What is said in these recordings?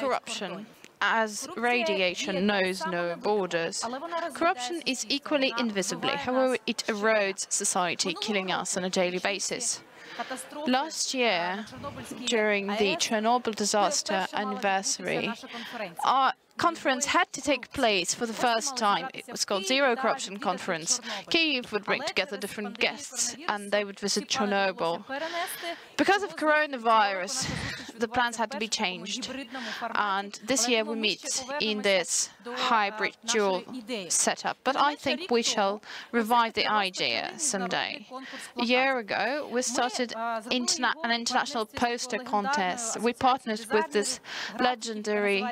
Corruption, as radiation knows no borders. Corruption is equally invisibly, however it erodes society, killing us on a daily basis. Last year, during the Chernobyl disaster anniversary, our conference had to take place for the first time. It was called Zero Corruption Conference. Kyiv would bring together different guests and they would visit Chernobyl. Because of coronavirus, the plans had to be changed. And this year we meet in this hybrid dual setup. But I think we shall revive the idea someday. A year ago, we started interna- an international poster contest. We partnered with this legendary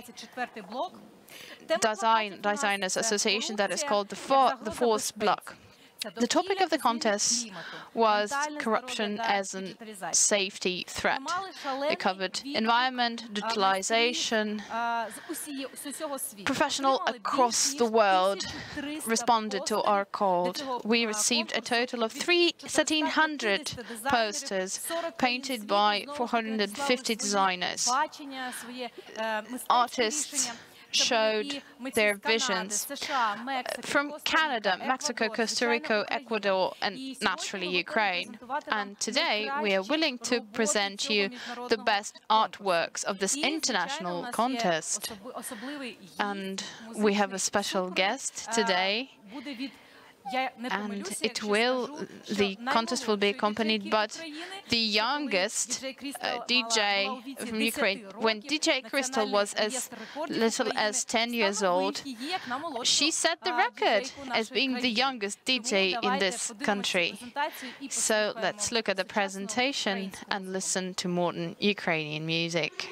design designers association that is called the, For- the Fourth Block. The topic of the contest was corruption as a safety threat. It covered environment, digitalization. Professional across the world responded to our call. We received a total of 1,300 posters painted by 450 designers. Artists showed their visions uh, from Canada, Mexico, Costa Rica, Ecuador, and naturally Ukraine. And today we are willing to present you the best artworks of this international contest. And we have a special guest today. And it will, the contest will be accompanied but the youngest uh, DJ from Ukraine. When DJ Crystal was as little as 10 years old, she set the record as being the youngest DJ in this country. So let's look at the presentation and listen to modern Ukrainian music.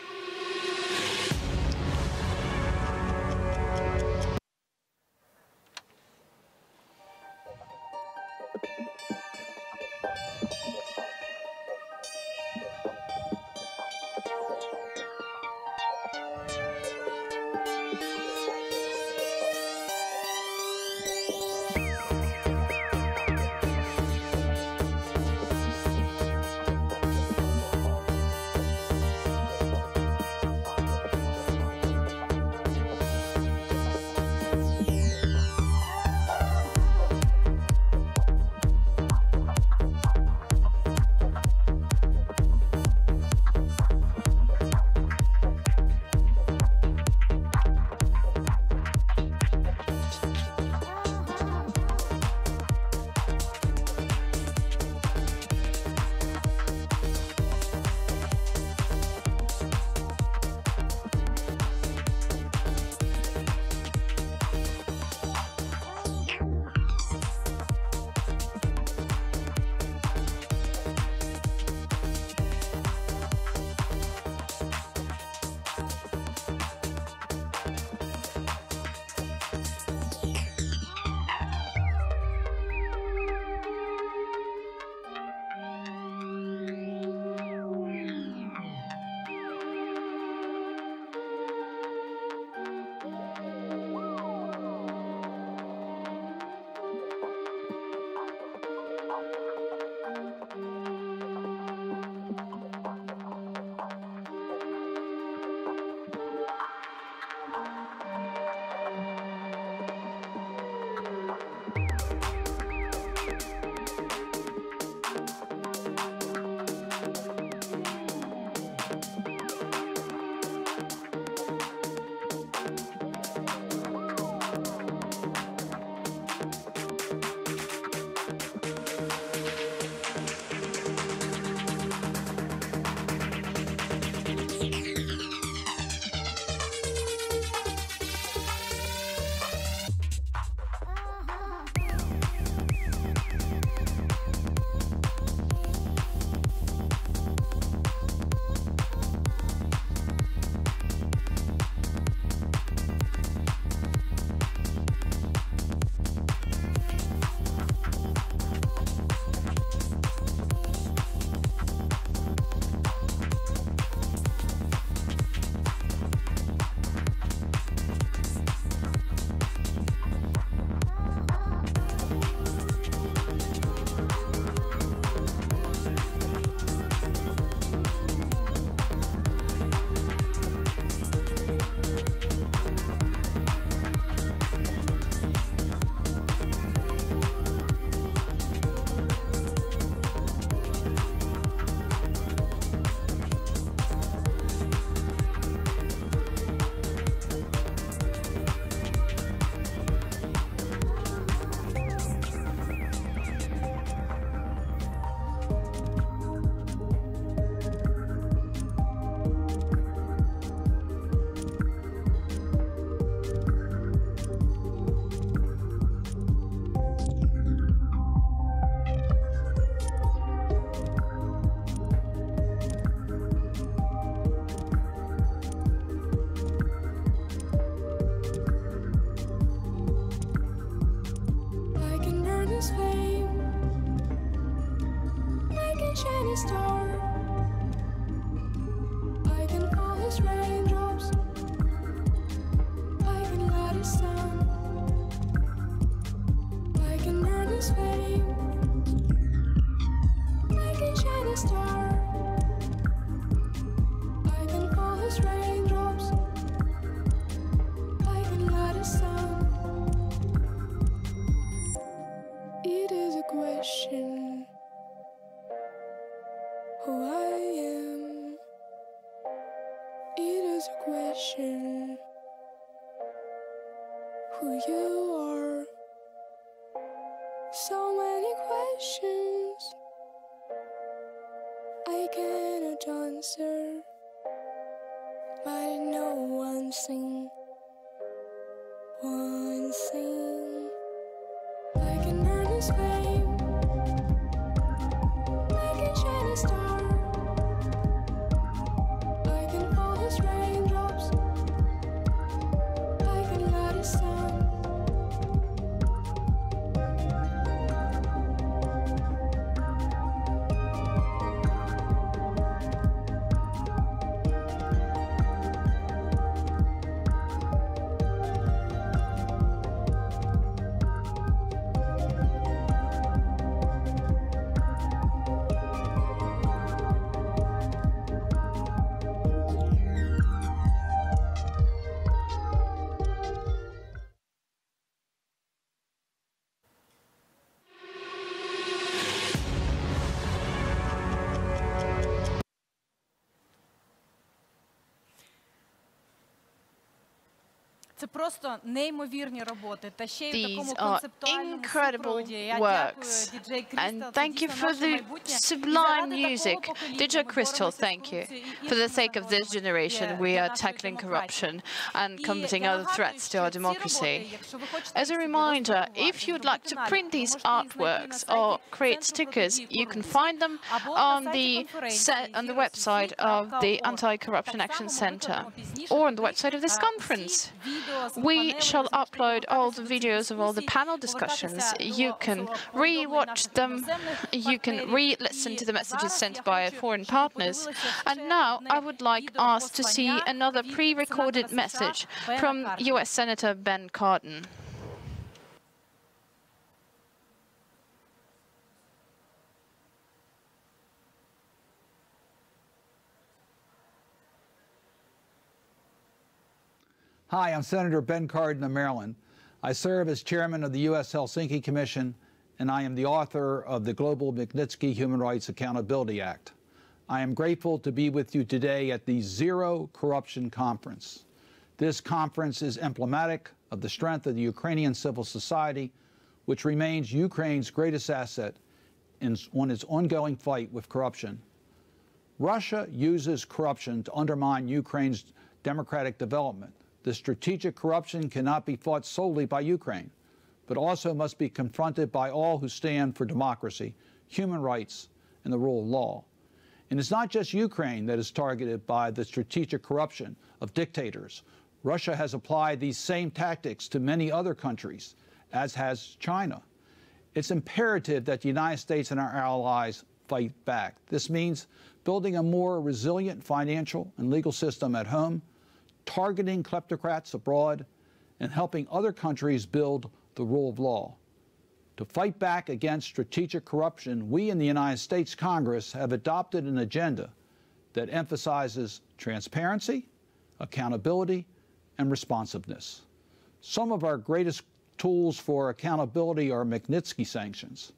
I cannot answer. But know one thing, one thing. I can burn his просто неймовірні роботи. Та ще й в такому These are концептуальному incredible супроводі. Я works. дякую, діджей Крістал. And Це thank you дійсно for наше the майбутнє. І sublime заради music. такого покоління DJ ми Crystal, боремося з thank you. корупцією і For the іншими sake of this загрозами generation, для- we для are нашої tackling демократії. corruption and І combating я other нагадую, threats to що our ці democracy. роботи, якщо ви хочете As a їх собі reminder, роздрукувати, if you'd like to зробити print наліпки, these можете їх знайти на artworks сайті or create Центру stickers, протидії you can корупції find them або на on сайті the конференції set, on the «Вірус website усіх.орг». of the Anti-Corruption Так Action само ми Center викладемо пізніше or on the туди, website of this а, conference. всі відео з we shall upload all the videos of all the panel discussions. You can re-watch them, you can re-listen to the messages sent by foreign partners. And now I would like us to see another pre-recorded message from U.S. Senator Ben Cardin. Hi, I'm Senator Ben Cardin of Maryland. I serve as chairman of the U.S. Helsinki Commission, and I am the author of the Global Magnitsky Human Rights Accountability Act. I am grateful to be with you today at the Zero Corruption Conference. This conference is emblematic of the strength of the Ukrainian civil society, which remains Ukraine's greatest asset in, on its ongoing fight with corruption. Russia uses corruption to undermine Ukraine's democratic development. The strategic corruption cannot be fought solely by Ukraine, but also must be confronted by all who stand for democracy, human rights, and the rule of law. And it's not just Ukraine that is targeted by the strategic corruption of dictators. Russia has applied these same tactics to many other countries, as has China. It's imperative that the United States and our allies fight back. This means building a more resilient financial and legal system at home, targeting kleptocrats abroad, and helping other countries build the rule of law. To fight back against strategic corruption, we in the United States Congress have adopted an agenda that emphasizes transparency, accountability, and responsiveness. Some of our greatest tools for accountability are Magnitsky sanctions.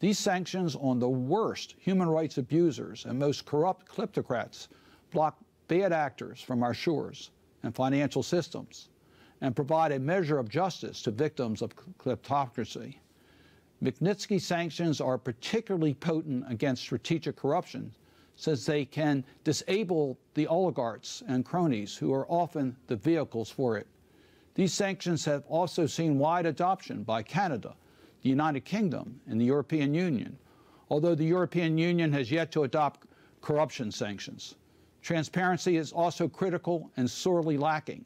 These sanctions on the worst human rights abusers and most corrupt kleptocrats block bad actors from our shores and financial systems and provide a measure of justice to victims of kleptocracy. Magnitsky sanctions are particularly potent against strategic corruption since they can disable the oligarchs and cronies who are often the vehicles for it. These sanctions have also seen wide adoption by Canada, the United Kingdom, and the European Union, although the European Union has yet to adopt corruption sanctions. Transparency is also critical and sorely lacking.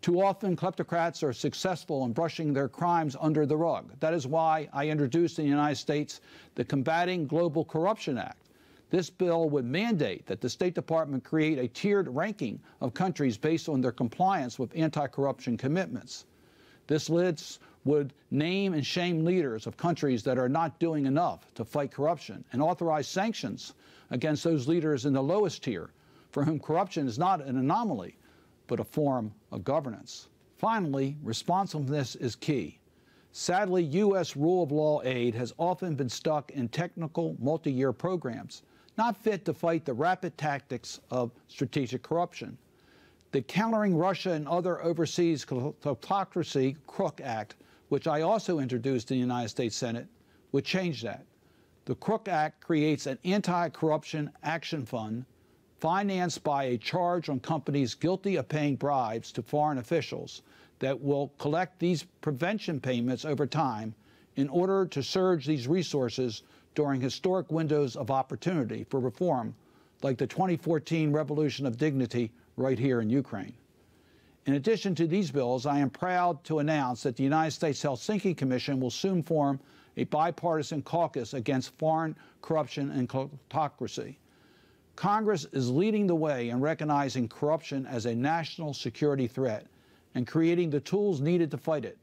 Too often, kleptocrats are successful in brushing their crimes under the rug. That is why I introduced in the United States the Combating Global Corruption Act. This bill would mandate that the State Department create a tiered ranking of countries based on their compliance with anti-corruption commitments. This list would name and shame leaders of countries that are not doing enough to fight corruption and authorize sanctions against those leaders in the lowest tier for whom corruption is not an anomaly, but a form of governance. Finally, responsiveness is key. Sadly, U.S. rule of law aid has often been stuck in technical multi-year programs, not fit to fight the rapid tactics of strategic corruption. The Countering Russia and Other Overseas Kleptocracy Crook Act, which I also introduced in the United States Senate, would change that. The Crook Act creates an anti-corruption action fund financed by a charge on companies guilty of paying bribes to foreign officials that will collect these prevention payments over time in order to surge these resources during historic windows of opportunity for reform, like the 2014 Revolution of Dignity right here in Ukraine. In addition to these bills, I am proud to announce that the United States Helsinki Commission will soon form a bipartisan caucus against foreign corruption and kleptocracy. Congress is leading the way in recognizing corruption as a national security threat and creating the tools needed to fight it.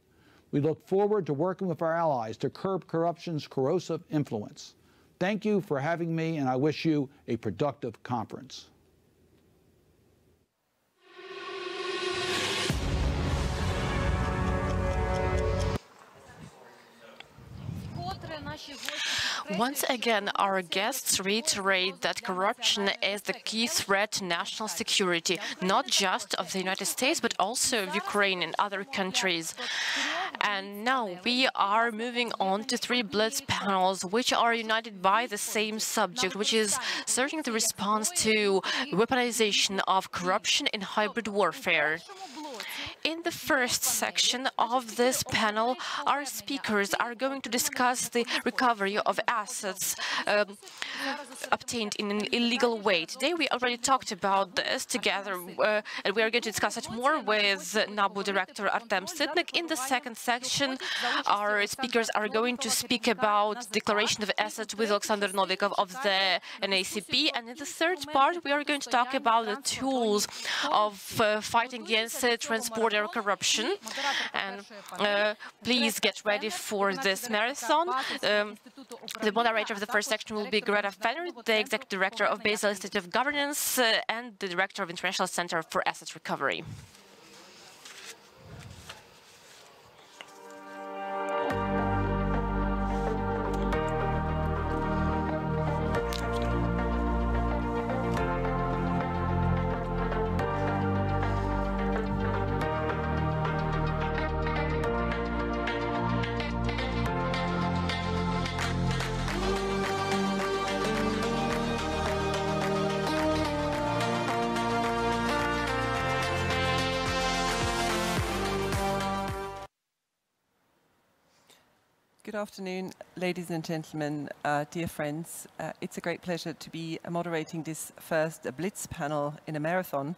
We look forward to working with our allies to curb corruption's corrosive influence. Thank you for having me, and I wish you a productive conference. Once again, our guests reiterate that corruption is the key threat to national security, not just of the United States, but also of Ukraine and other countries. And now we are moving on to three Blitz panels, which are united by the same subject, which is searching the response to weaponization of corruption in hybrid warfare. In the first section of this panel, our speakers are going to discuss the recovery of assets um, obtained in an illegal way. Today we already talked about this together, uh, and we are going to discuss it more with NABU director Artem Sytnyk. In the second section, our speakers are going to speak about declaration of assets with Alexander Novikov of the NACP, and in the third part, we are going to talk about the tools of uh, fighting against uh, transborder corruption. And uh, please get ready for this marathon. Um, the moderator of the first section will be Gretta Fenner, the Executive Director of Basel Institute of Governance uh, and the Director of International Center for Asset Recovery. Good afternoon, ladies and gentlemen, uh, dear friends. Uh, it's a great pleasure to be moderating this first Blitz panel in a marathon.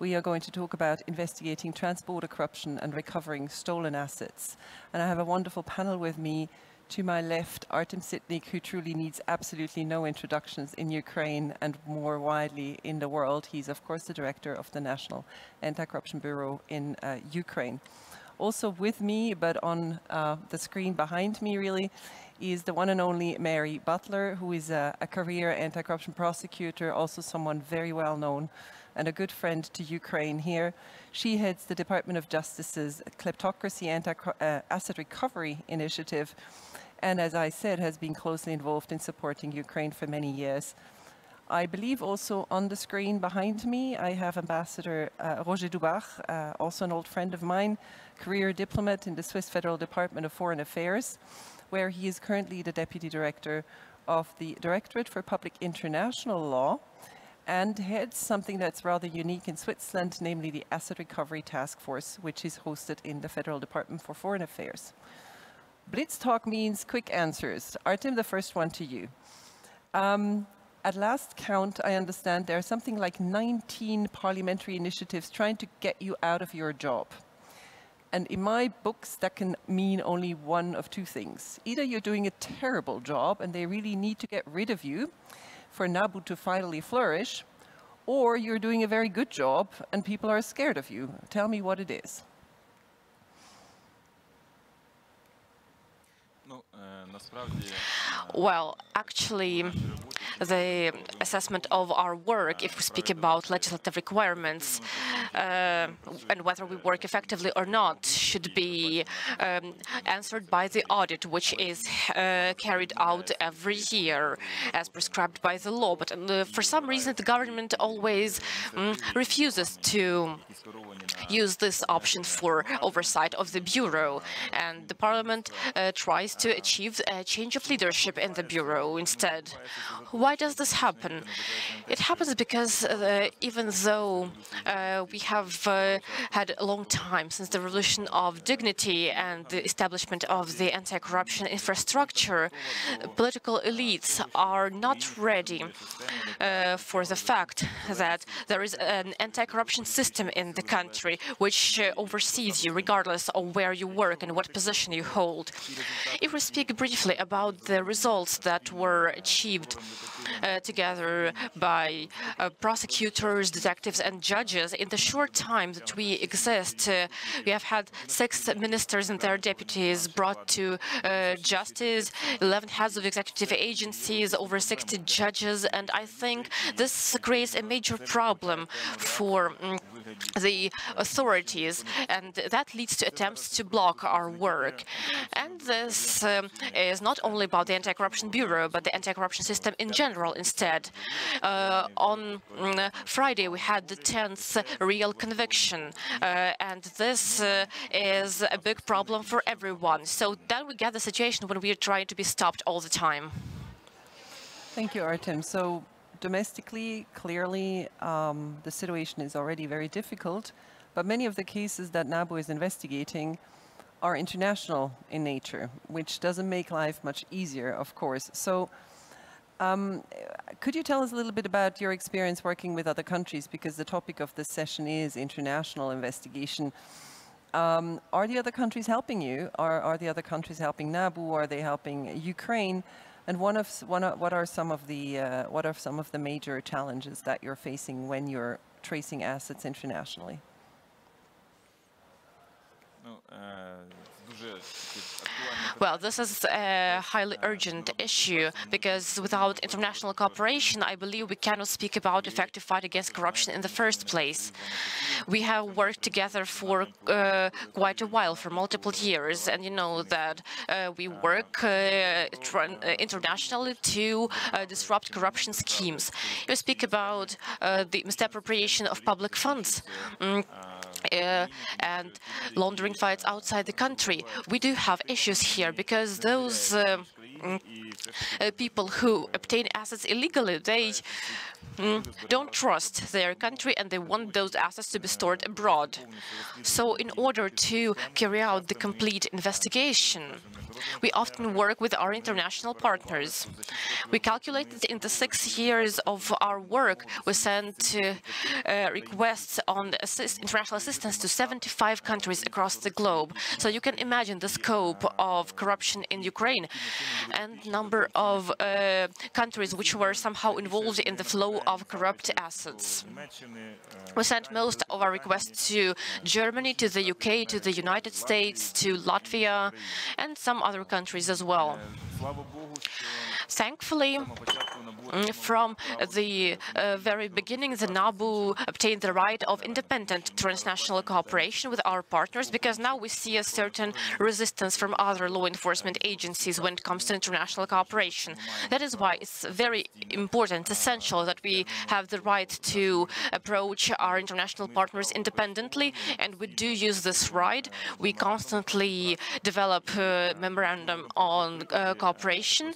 We are going to talk about investigating transborder corruption and recovering stolen assets. And I have a wonderful panel with me. To my left, Artem Sytnyk, who truly needs absolutely no introductions in Ukraine and more widely in the world. He's, of course, the director of the National Anti-Corruption Bureau in uh, Ukraine. Also with me, but on uh, the screen behind me really, is the one and only Mary Butler, who is a, a career anti-corruption prosecutor, also someone very well known and a good friend to Ukraine here. She heads the Department of Justice's Kleptocracy Anti-Asset uh, Recovery Initiative, and as I said, has been closely involved in supporting Ukraine for many years. I believe also on the screen behind me, I have Ambassador uh, Roger Dubach, uh, also an old friend of mine, career diplomat in the Swiss Federal Department of Foreign Affairs, where he is currently the Deputy Director of the Directorate for Public International Law and heads something that's rather unique in Switzerland, namely the Asset Recovery Task Force, which is hosted in the Federal Department for Foreign Affairs. Blitz talk means quick answers. Artem, the first one to you. Um, at last count, I understand there are something like 19 parliamentary initiatives trying to get you out of your job. And in my books, that can mean only one of two things. Either you're doing a terrible job and they really need to get rid of you, for NABU to finally flourish, or you're doing a very good job and people are scared of you. Tell me what it is. Well, actually, the assessment of our work, if we speak about legislative requirements uh, and whether we work effectively or not, should be um, answered by the audit, which is uh, carried out every year as prescribed by the law. But uh, for some reason, the government always um, refuses to use this option for oversight of the Bureau. And the Parliament uh, tries to achieve a change of leadership in the Bureau instead. Why does this happen? It happens because uh, even though uh, we have uh, had a long time since the revolution of dignity and the establishment of the anti-corruption infrastructure, political elites are not ready uh, for the fact that there is an anti-corruption system in the country which uh, oversees you regardless of where you work and what position you hold. If we speak briefly about the results that were achieved uh, together by uh, prosecutors, detectives and judges. In the short time that we exist, uh, we have had six ministers and their deputies brought to uh, justice, 11 heads of executive agencies, over 60 judges, and I think this creates a major problem for um, the authorities, and that leads to attempts to block our work. And this um, is not only about the Anti-Corruption Bureau, but the anti-corruption system in general instead. Uh, on mm, Friday, we had the 10th real conviction, uh, and this uh, is a big problem for everyone. So then we get the situation when we are trying to be stopped all the time. Thank you, Artem. So domestically, clearly, um, the situation is already very difficult, but many of the cases that NABU is investigating are international in nature, which doesn't make life much easier, of course. So um, could you tell us a little bit about your experience working with other countries? Because the topic of this session is international investigation. Um, are the other countries helping you? Are, are the other countries helping NABU? Are they helping Ukraine? And one of, one of, what are some of the uh, what are some of the major challenges that you're facing when you're tracing assets internationally? Well, this is a highly urgent issue because without international cooperation, I believe we cannot speak about effective fight against corruption in the first place. We have worked together for uh, quite a while, for multiple years, and you know that uh, we work uh, internationally to uh, disrupt corruption schemes. You speak about uh, the misappropriation of public funds. Mm uh, and laundering fights outside the country. We do have issues here because those uh, mm, uh, people who obtain assets illegally, they mm, don't trust their country and they want those assets to be stored abroad. So in order to carry out the complete investigation, we often work with our international partners. We calculated in the six years of our work, we sent uh, requests on assist international assistance to 75 countries across the globe. So you can imagine the scope of corruption in Ukraine and number of uh, countries which were somehow involved in the flow of corrupt assets. We sent most of our requests to Germany, to the UK, to the United States, to Latvia, and some other countries as well. Thankfully, from the uh, very beginning, the NABU obtained the right of independent transnational cooperation with our partners because now we see a certain resistance from other law enforcement agencies when it comes to international cooperation. That is why it's very important, essential that we have the right to approach our international partners independently, and we do use this right. We constantly develop a memorandum on uh, cooperation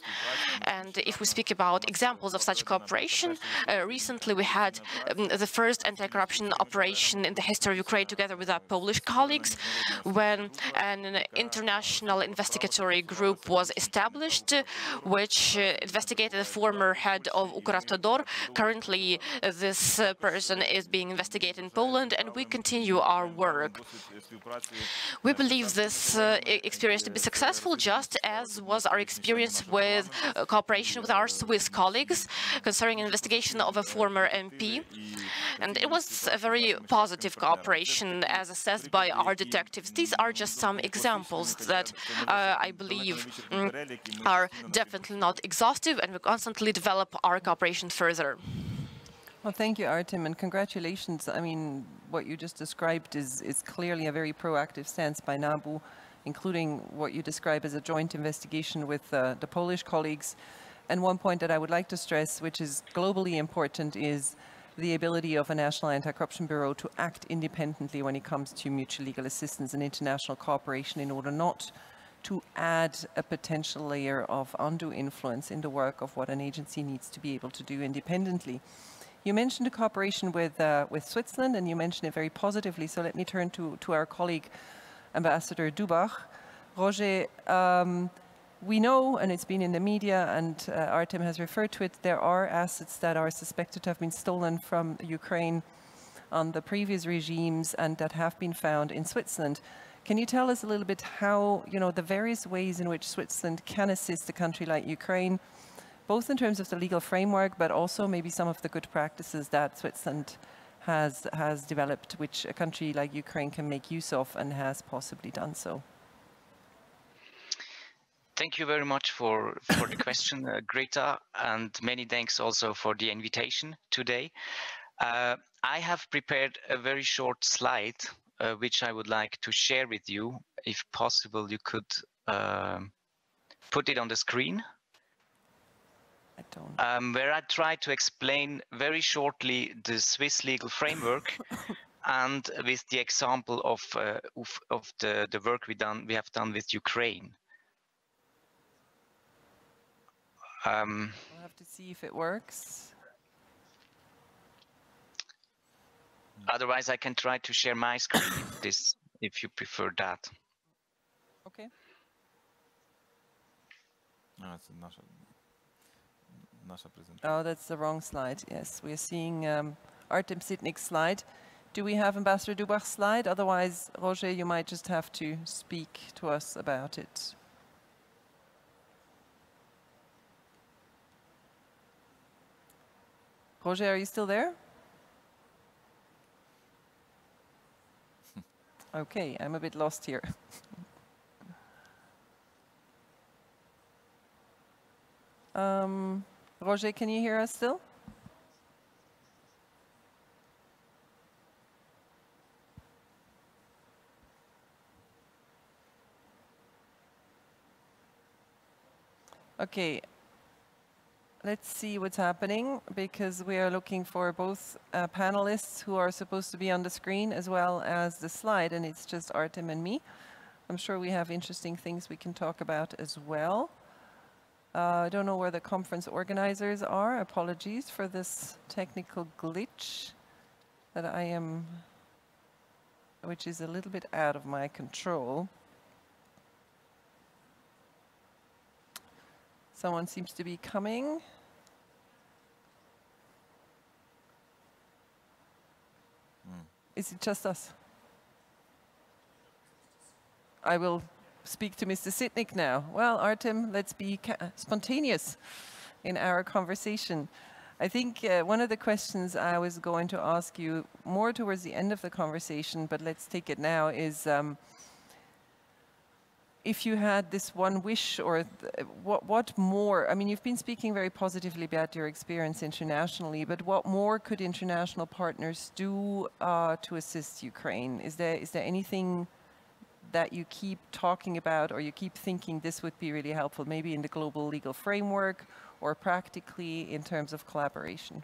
and if we speak about examples of such cooperation, uh, recently we had um, the first anti-corruption operation in the history of Ukraine together with our Polish colleagues, when an international investigatory group was established, which uh, investigated the former head of Ukravtodor. Currently, uh, this uh, person is being investigated in Poland, and we continue our work. We believe this uh, experience to be successful just as was our experience with uh, cooperation with our Swiss colleagues concerning investigation of a former MP. And it was a very positive cooperation as assessed by our detectives. These are just some examples that uh, I believe mm, are definitely not exhaustive and we constantly develop our cooperation further. Well, thank you, Artem, and congratulations. I mean, what you just described is, is clearly a very proactive stance by NABU, including what you describe as a joint investigation with uh, the Polish colleagues. And one point that I would like to stress, which is globally important, is the ability of a national anti-corruption bureau to act independently when it comes to mutual legal assistance and international cooperation in order not to add a potential layer of undue influence in the work of what an agency needs to be able to do independently. You mentioned a cooperation with, uh, with Switzerland, and you mentioned it very positively. So let me turn to, to our colleague, Ambassador Dubach. Roger, um, we know, and it's been in the media, and uh, Artem has referred to it, there are assets that are suspected to have been stolen from Ukraine on the previous regimes and that have been found in Switzerland. Can you tell us a little bit how, you know, the various ways in which Switzerland can assist a country like Ukraine, both in terms of the legal framework, but also maybe some of the good practices that Switzerland has, has developed, which a country like Ukraine can make use of and has possibly done so. Thank you very much for, for the question, uh, Gretta, and many thanks also for the invitation today. Uh, I have prepared a very short slide, uh, which I would like to share with you. If possible, you could um, put it on the screen. I don't. Um, where I try to explain very shortly the Swiss legal framework, and with the example of uh, of, of the, the work we done we have done with Ukraine. Um, we'll have to see if it works. Otherwise, I can try to share my screen if this if you prefer that. Okay. No, it's not. A, naša presentation. Oh, that's the wrong slide. Yes, we are seeing um, Artem Sytnyk's slide. Do we have Ambassador Dubach's slide? Otherwise, Roger, you might just have to speak to us about it. Roger, are you still there? okay, I'm a bit lost here. um, Roger, can you hear us still? Okay, let's see what's happening because we are looking for both uh, panelists who are supposed to be on the screen as well as the slide, and it's just Artem and me. I'm sure we have interesting things we can talk about as well. Uh, I don't know where the conference organizers are. Apologies for this technical glitch that I am, which is a little bit out of my control. Someone seems to be coming. Is it just us? I will speak to Mr. Sytnyk now. Well, Artem, let's be spontaneous in our conversation. I think uh, one of the questions I was going to ask you more towards the end of the conversation, but let's take it now, is um, if you had this one wish or what, what more, I mean, you've been speaking very positively about your experience internationally, but what more could international partners do uh, to assist Ukraine? Is there, is there anything that you keep talking about or you keep thinking this would be really helpful, maybe in the global legal framework or practically in terms of collaboration?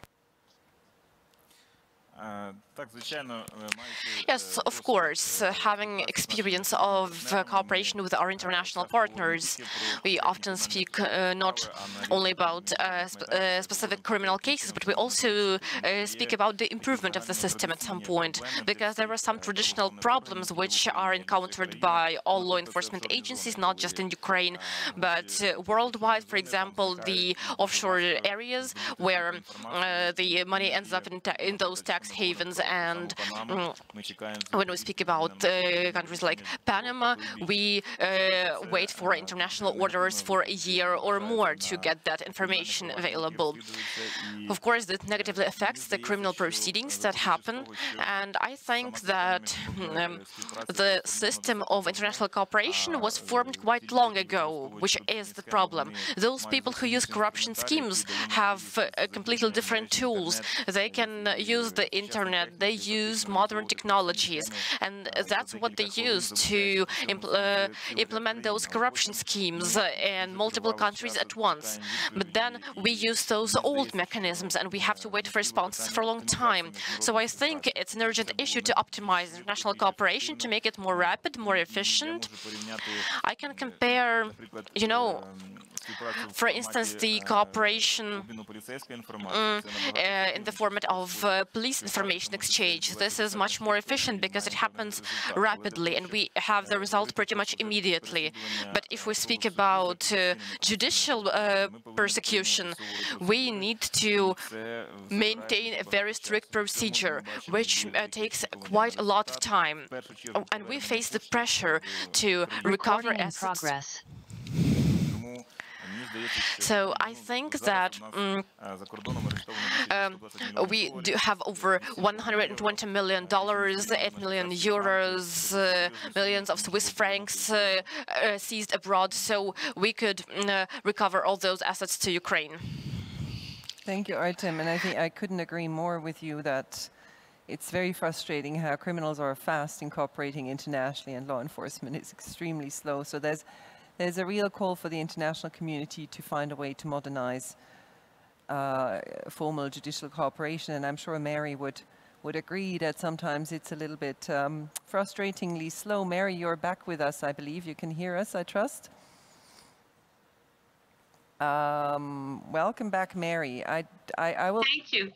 Yes, of course. Uh, having experience of uh, cooperation with our international partners, we often speak uh, not only about sp specific criminal cases, but we also speak about the improvement of the system at some point, because there are some traditional problems which are encountered by all law enforcement agencies, not just in Ukraine, but worldwide. For example, the offshore areas where the money ends up in, in those tax havens. And mm, when we speak about uh, countries like Panama, we uh, wait for international orders for a year or more to get that information available. Of course, that negatively affects the criminal proceedings that happen, and I think that um, the system of international cooperation was formed quite long ago, which is the problem. Those people who use corruption schemes have uh, completely different tools. They can use the internet, they use modern technologies, and that's what they use to impl uh, implement those corruption schemes uh, in multiple countries at once. But then we use those old mechanisms and we have to wait for responses for a long time. So I think it's an urgent issue to optimize international cooperation to make it more rapid, more efficient. I can compare, you know, for instance, the cooperation uh, in the format of uh, police information exchange. This is much more efficient because it happens rapidly and we have the result pretty much immediately. But if we speak about uh, judicial uh, persecution, we need to maintain a very strict procedure, which uh, takes quite a lot of time. Oh, and we face the pressure to recover assets. Progress. So I think that um, um, we do have over 120 million dollars, 8 million euros, uh, millions of Swiss francs uh, uh, seized abroad, so we could recover all those assets to Ukraine. Thank you, Artem, and I think I couldn't agree more with you that it's very frustrating how criminals are fast in cooperating internationally and law enforcement is extremely slow. So there's there's a real call for the international community to find a way to modernize uh, formal judicial cooperation. And I'm sure Mary would, would agree that sometimes it's a little bit um, frustratingly slow. Mary, you're back with us, I believe. You can hear us, I trust. Um, welcome back, Mary. I, I, I will. Thank you.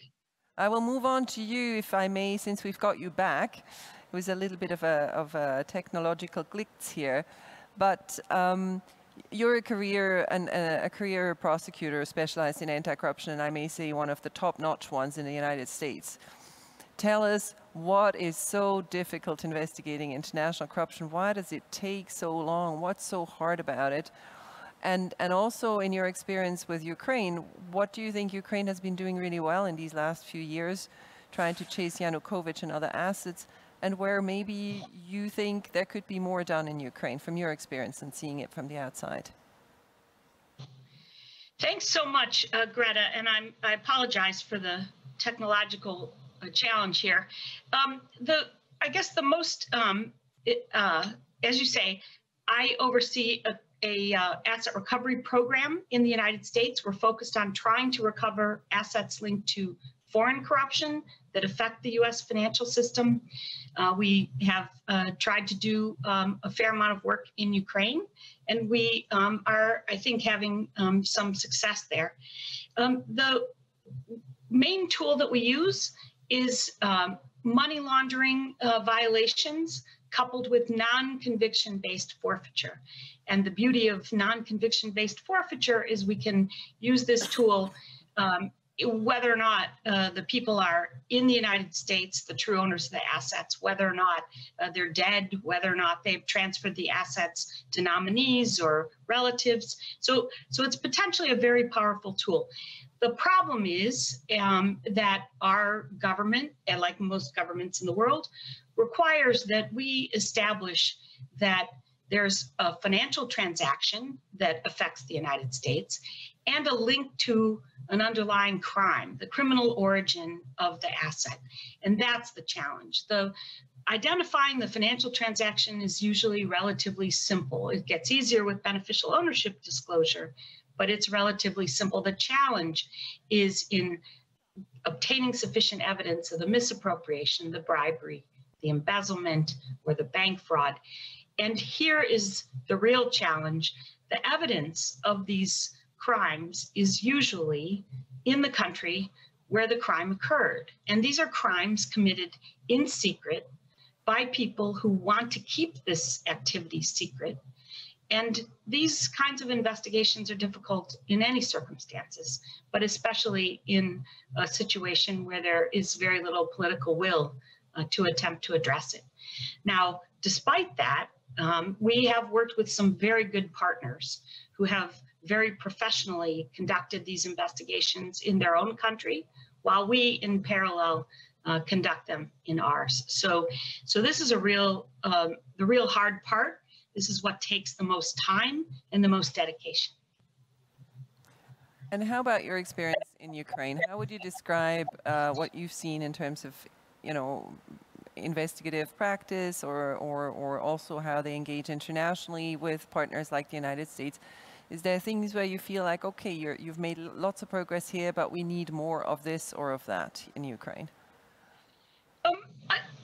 I will move on to you, if I may, since we've got you back. It was a little bit of a, of a technological glitch here. But um, you're a career and a career prosecutor specialized in anti-corruption, and I may say one of the top-notch ones in the United States. Tell us what is so difficult investigating international corruption? Why does it take so long? What's so hard about it? And, and also in your experience with Ukraine, what do you think Ukraine has been doing really well in these last few years, trying to chase Yanukovych and other assets? And where maybe you think there could be more done in Ukraine from your experience and seeing it from the outside? Thanks so much, uh, Gretta, and I'm, I apologize for the technological uh, challenge here. Um, the I guess the most, um, uh, as you say, I oversee a, a uh, asset recovery program in the United States. We're focused on trying to recover assets linked to foreign corruption that affect the U.S. financial system. Uh, we have uh, tried to do um, a fair amount of work in Ukraine, and we um, are, I think, having um, some success there. Um, the main tool that we use is um, money laundering uh, violations coupled with non-conviction based forfeiture. And the beauty of non-conviction based forfeiture is we can use this tool um, whether or not uh, the people are in the United States, the true owners of the assets, whether or not uh, they're dead, whether or not they've transferred the assets to nominees or relatives. So, so it's potentially a very powerful tool. The problem is um, that our government, and like most governments in the world, requires that we establish that there's a financial transaction that affects the United States and a link to an underlying crime, the criminal origin of the asset. And that's the challenge. The identifying the financial transaction is usually relatively simple. It gets easier with beneficial ownership disclosure, but it's relatively simple. The challenge is in obtaining sufficient evidence of the misappropriation, the bribery, the embezzlement, or the bank fraud. And here is the real challenge. The evidence of these crimes is usually in the country where the crime occurred. And these are crimes committed in secret by people who want to keep this activity secret. and these kinds of investigations are difficult in any circumstances, but especially in a situation where there is very little political will uh, to attempt to address it. Now, despite that, um, we have worked with some very good partners who have very professionally conducted these investigations in their own country, while we, in parallel, uh, conduct them in ours. So, so this is a real, um, the real hard part this is what takes the most time and the most dedication. And how about your experience in Ukraine? How would you describe uh, what you've seen in terms of, you know, investigative practice or, or, or also how they engage internationally with partners like the United States? Is there things where you feel like, okay, you you've made lots of progress here, but we need more of this or of that in Ukraine? Um,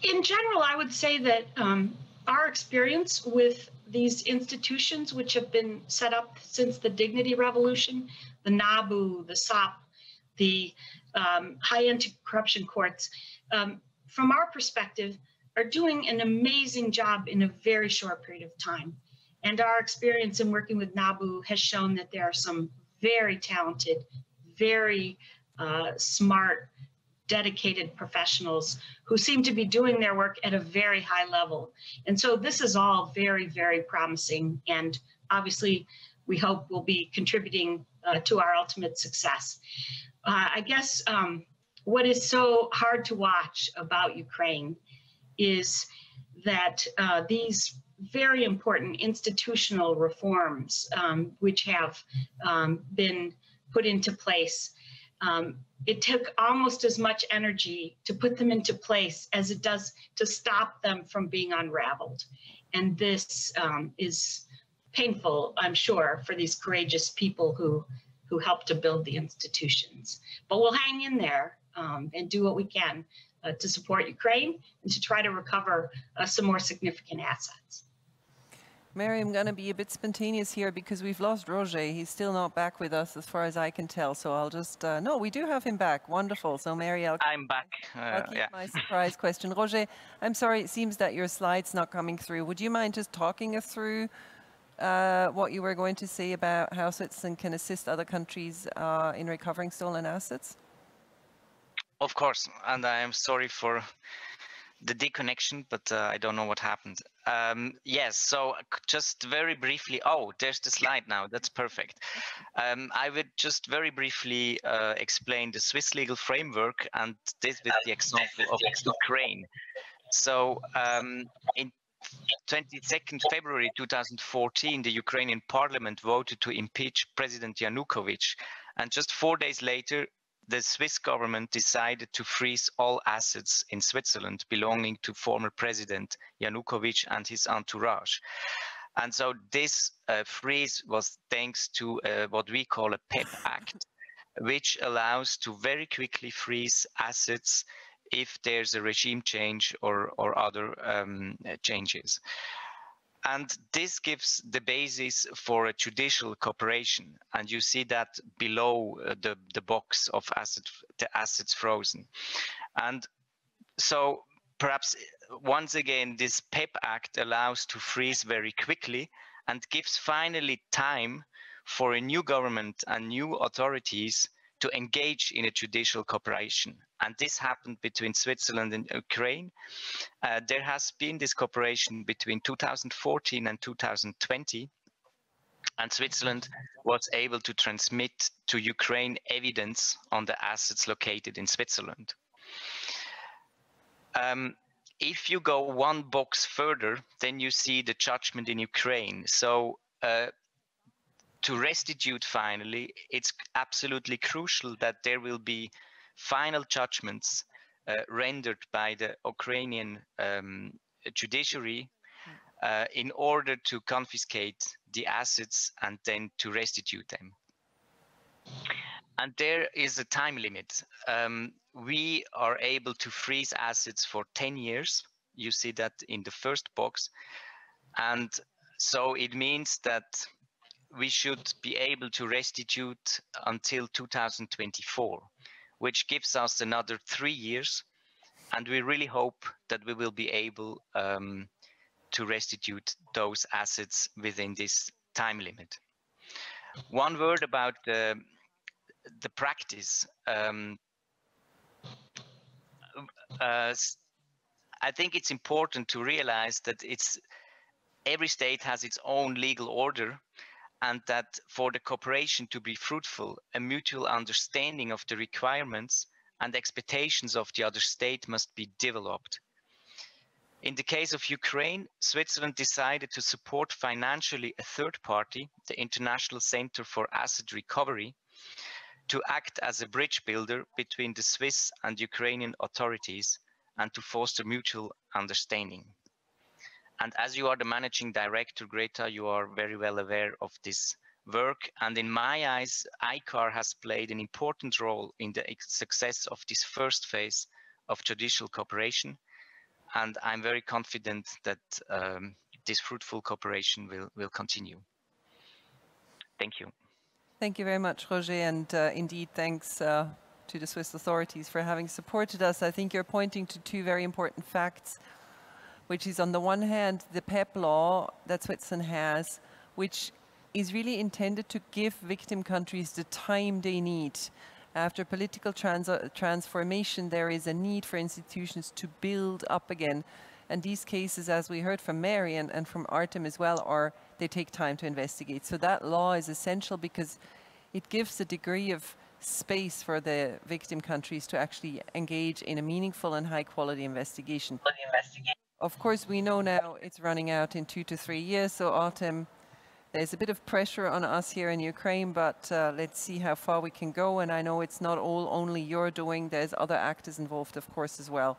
in general, I would say that um, our experience with these institutions, which have been set up since the Dignity Revolution, the NABU, the SOP, the um, high anti-corruption courts, um, from our perspective, are doing an amazing job in a very short period of time. And our experience in working with NABU has shown that there are some very talented, very uh, smart dedicated professionals who seem to be doing their work at a very high level. And so this is all very, very promising. And obviously, we hope will be contributing uh, to our ultimate success. Uh, I guess um, what is so hard to watch about Ukraine is that uh, these very important institutional reforms, um, which have um, been put into place, um, it took almost as much energy to put them into place as it does to stop them from being unraveled. And this um, is painful, I'm sure, for these courageous people who, who helped to build the institutions. But we'll hang in there um, and do what we can uh, to support Ukraine and to try to recover uh, some more significant assets. Mary, I'm going to be a bit spontaneous here because we've lost Roger. He's still not back with us as far as I can tell. So I'll just, uh, no, we do have him back. Wonderful. So Mary, I'll, I'm back. Uh, I'll keep yeah. my surprise question. Roger, I'm sorry, it seems that your slide's not coming through. Would you mind just talking us through uh, what you were going to say about how Switzerland can assist other countries uh, in recovering stolen assets? Of course, and I am sorry for the deconnection, but uh, I don't know what happened. Um, yes, so just very briefly. Oh, there's the slide now. That's perfect. Um, I would just very briefly uh, explain the Swiss legal framework and this with the example of Ukraine. So um, in 22nd February 2014, the Ukrainian parliament voted to impeach President Yanukovych. And just four days later, the Swiss government decided to freeze all assets in Switzerland belonging to former President Yanukovych and his entourage. And so this uh, freeze was thanks to uh, what we call a PEP Act, which allows to very quickly freeze assets if there's a regime change or, or other um, changes. And this gives the basis for a judicial cooperation. And you see that below uh, the, the box of asset, the assets frozen. And so perhaps uh, once again, this PEP Act allows to freeze very quickly and gives finally time for a new government and new authorities to engage in a judicial cooperation. And this happened between Switzerland and Ukraine. Uh, there has been this cooperation between 2014 and 2020. And Switzerland was able to transmit to Ukraine evidence on the assets located in Switzerland. Um, if you go one box further, then you see the judgment in Ukraine. So uh, to restitute finally, it's absolutely crucial that there will be final judgments uh, rendered by the Ukrainian um, judiciary uh, in order to confiscate the assets and then to restitute them. And there is a time limit. Um, we are able to freeze assets for 10 years. You see that in the first box. And so it means that we should be able to restitute until 2024, which gives us another three years. And we really hope that we will be able um, to restitute those assets within this time limit. One word about the, the practice. Um, uh, I think it's important to realize that it's every state has its own legal order and that for the cooperation to be fruitful, a mutual understanding of the requirements and expectations of the other state must be developed. In the case of Ukraine, Switzerland decided to support financially a third party, the International Center for Asset Recovery, to act as a bridge builder between the Swiss and Ukrainian authorities and to foster mutual understanding. And as you are the managing director, Gretta, you are very well aware of this work. And in my eyes, ICAR has played an important role in the success of this first phase of judicial cooperation. And I'm very confident that um, this fruitful cooperation will, will continue. Thank you. Thank you very much, Roger. And uh, indeed, thanks uh, to the Swiss authorities for having supported us. I think you're pointing to two very important facts which is on the one hand the PEP law that Switzerland has, which is really intended to give victim countries the time they need. After political trans transformation, there is a need for institutions to build up again. And these cases, as we heard from Mary and, and from Artem as well, are they take time to investigate. So that law is essential because it gives a degree of space for the victim countries to actually engage in a meaningful and high quality investigation. Of course, we know now it's running out in two to three years, so Artem, there's a bit of pressure on us here in Ukraine, but uh, let's see how far we can go. And I know it's not all only you're doing, there's other actors involved, of course, as well.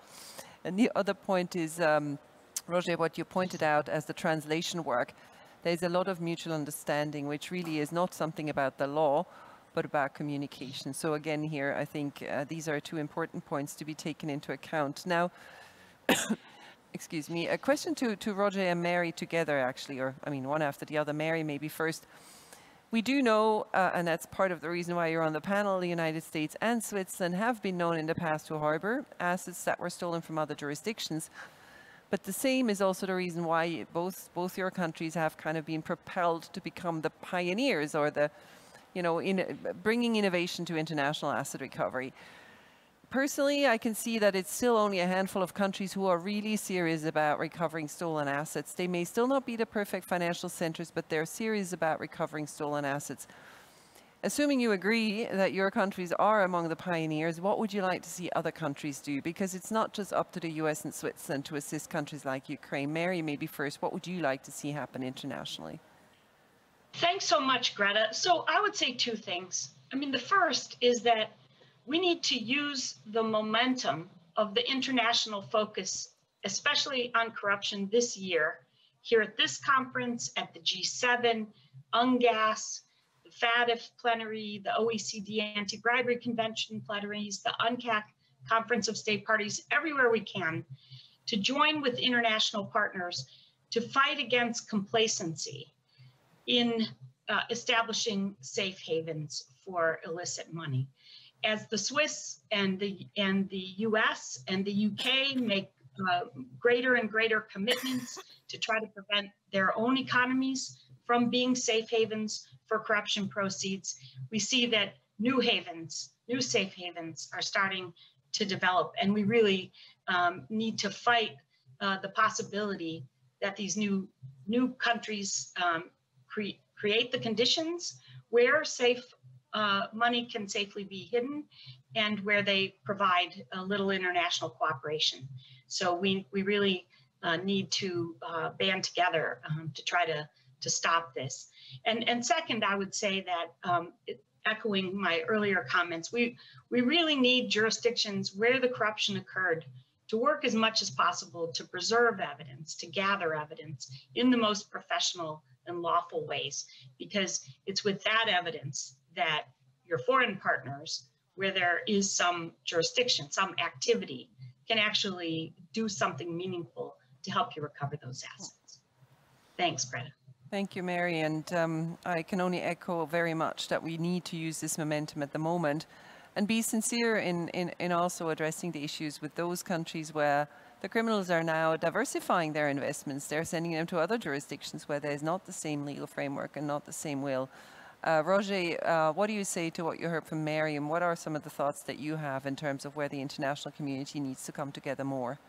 And the other point is, um, Roger, what you pointed out as the translation work, there's a lot of mutual understanding, which really is not something about the law, but about communication. So again, here, I think uh, these are two important points to be taken into account. Now, excuse me, a question to, to Roger and Mary together, actually, or I mean, one after the other. Mary, maybe first. We do know, uh, and that's part of the reason why you're on the panel, the United States and Switzerland have been known in the past to harbor assets that were stolen from other jurisdictions. But the same is also the reason why both, both your countries have kind of been propelled to become the pioneers or the, you know, in bringing innovation to international asset recovery personally, I can see that it's still only a handful of countries who are really serious about recovering stolen assets. They may still not be the perfect financial centers, but they're serious about recovering stolen assets. Assuming you agree that your countries are among the pioneers, what would you like to see other countries do? Because it's not just up to the US and Switzerland to assist countries like Ukraine. Mary, maybe first, what would you like to see happen internationally? Thanks so much, Gretta. So I would say two things. I mean, the first is that we need to use the momentum of the international focus, especially on corruption this year, here at this conference, at the G7, UNGASS, the FATF plenary, the OECD Anti-Bribery Convention plenaries, the UNCAC Conference of State Parties, everywhere we can, to join with international partners to fight against complacency in uh, establishing safe havens for illicit money as the Swiss and the and the U.S. and the U.K. make uh, greater and greater commitments to try to prevent their own economies from being safe havens for corruption proceeds, we see that new havens, new safe havens, are starting to develop, and we really um, need to fight uh, the possibility that these new new countries um, cre- create the conditions where safe uh, money can safely be hidden and where they provide a little international cooperation. So we, we really uh, need to uh, band together um, to try to, to stop this. And, and second, I would say that um, it, echoing my earlier comments, we, we really need jurisdictions where the corruption occurred to work as much as possible to preserve evidence, to gather evidence in the most professional and lawful ways, because it's with that evidence that your foreign partners, where there is some jurisdiction, some activity, can actually do something meaningful to help you recover those assets. Thanks, Gretta. Thank you, Mary. And um, I can only echo very much that we need to use this momentum at the moment and be sincere in, in, in also addressing the issues with those countries where the criminals are now diversifying their investments. They're sending them to other jurisdictions where there's not the same legal framework and not the same will. Uh, Roger, uh, what do you say to what you heard from Miriam? What are some of the thoughts that you have in terms of where the international community needs to come together more?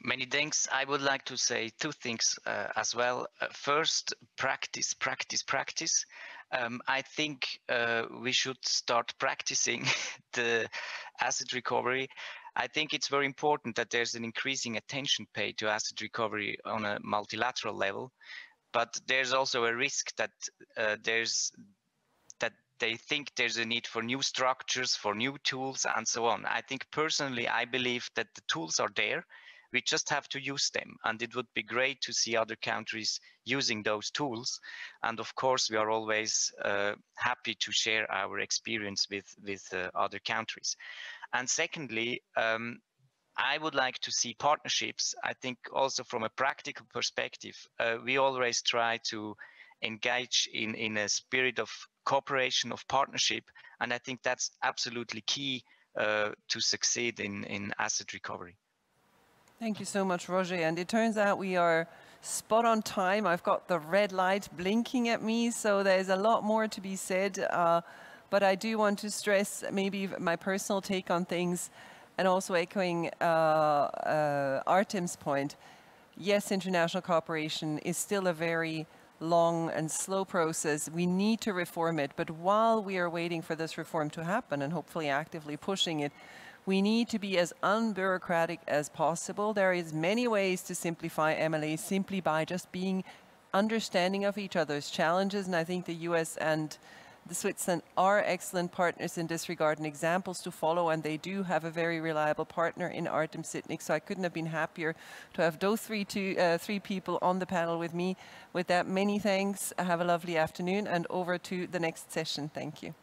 Many thanks. I would like to say two things uh, as well. Uh, first, practice, practice, practice. Um, I think uh, we should start practicing the asset recovery. I think it's very important that there's an increasing attention paid to asset recovery on a multilateral level but there's also a risk that uh, there's that they think there's a need for new structures, for new tools, and so on. I think personally, I believe that the tools are there. We just have to use them, and it would be great to see other countries using those tools. And of course, we are always uh, happy to share our experience with with uh, other countries. And secondly, um, I would like to see partnerships. I think also from a practical perspective, uh, we always try to engage in, in a spirit of cooperation, of partnership. And I think that's absolutely key uh, to succeed in, in asset recovery. Thank you so much, Roger. And it turns out we are spot on time. I've got the red light blinking at me, so there's a lot more to be said. Uh, but I do want to stress maybe my personal take on things and also echoing uh, uh, Artem's point, yes, international cooperation is still a very long and slow process. We need to reform it, but while we are waiting for this reform to happen and hopefully actively pushing it, we need to be as unbureaucratic as possible. There is many ways to simplify MLA simply by just being understanding of each other's challenges, and I think the US and the Switzerland are excellent partners in this regard and examples to follow, and they do have a very reliable partner in Artem Sytnyk. So I couldn't have been happier to have those three, two, uh, three people on the panel with me. With that, many thanks. Have a lovely afternoon, and over to the next session. Thank you.